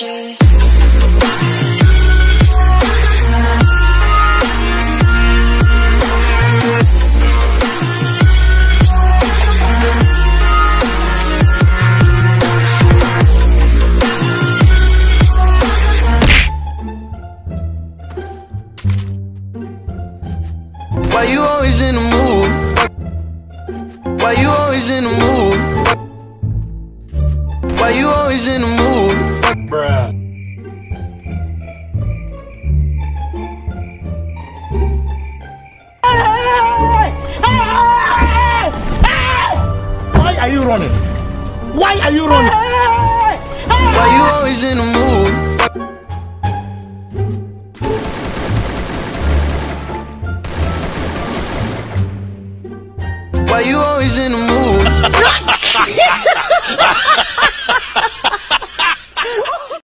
Why you always in the mood? Why you always in the mood? Why you always in the mood? Bruh. Why are you running? Why are you running? Why you always in the mood? Why you always in the mood?